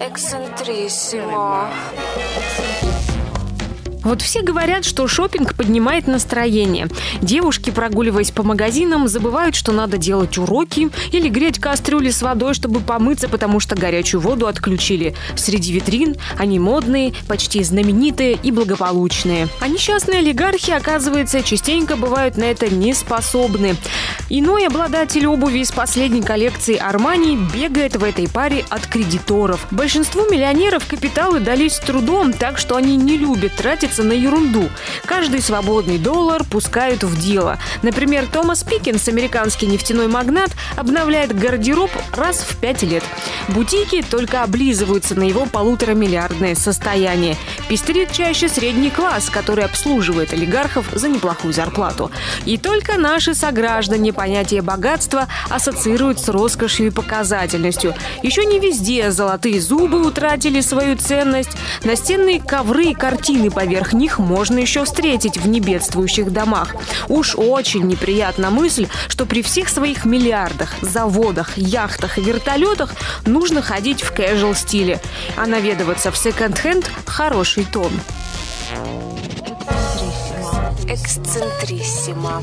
Эксцентриссимо. Вот все говорят, что шопинг поднимает настроение. Девушки, прогуливаясь по магазинам, забывают, что надо делать уроки или греть кастрюли с водой, чтобы помыться, потому что горячую воду отключили. Среди витрин они модные, почти знаменитые и благополучные. А несчастные олигархи, оказывается, частенько бывают на это не способны. Иной обладатель обуви из последней коллекции Армани бегает в этой паре от кредиторов. Большинству миллионеров капиталы дались трудом, так что они не любят тратить тратится на ерунду. Каждый свободный доллар пускают в дело. Например, Томас Пикинс, американский нефтяной магнат, обновляет гардероб раз в пять лет. Бутики только облизываются на его полуторамиллиардное состояние. Пестрит чаще средний класс, который обслуживает олигархов за неплохую зарплату. И только наши сограждане понятие богатства ассоциируют с роскошью и показательностью. Еще не везде золотые зубы утратили свою ценность. Настенные ковры и картины поверх поверх них можно еще встретить в небедствующих домах. Уж очень неприятна мысль, что при всех своих миллиардах, заводах, яхтах и вертолетах нужно ходить в casual стиле, а наведываться в секонд-хенд – хороший тон. Эксцентриссимо. Эксцентриссимо.